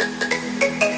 Thank you.